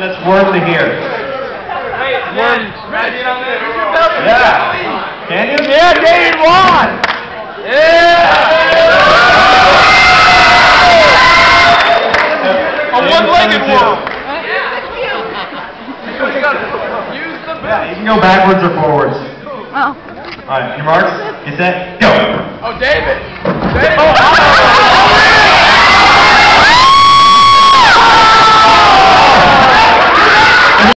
Let's worm to here. Worm. Yeah. Can you? Yeah, David won! Yeah! A one-legged worm. Yeah, you can go backwards or forwards. Oh. Alright, your marks, get set, go! Oh, David!